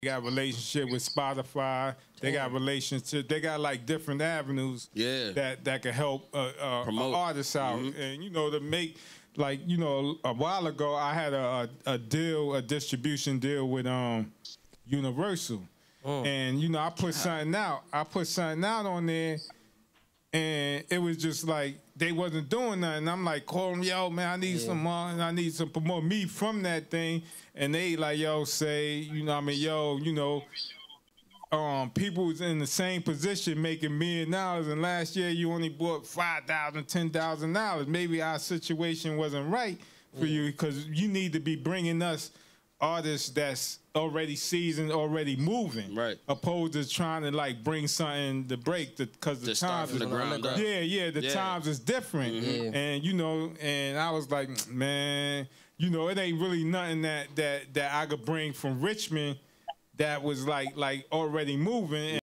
They got relationship with Spotify. They got relationship. They got like different avenues. Yeah. That that can help uh, uh, Promote. artists out, and you know to make like you know a while ago I had a, a, deal, a distribution deal with um Universal, and you know I put something out. I put something out on there, and it was just like they wasn't doing nothing. I'm like, call them, yo, man, I need some, uh, I need some more me from that thing, and they like, yo, say, you know, I mean, yo, you know, um, people was in the same position making million dollars, and last year you only bought five thousand, ten thousand dollars. Maybe our situation wasn't right for you because you need to be bringing us artists that's already seasoned, already moving, Right. Opposed to trying to like bring something to break because the To start times from the is- ground up. yeah, yeah, the Yeah. times is different, mm-hmm. and you know, and I was like, man, you know, it ain't really nothing that that that I could bring from Richmond that was like like already moving.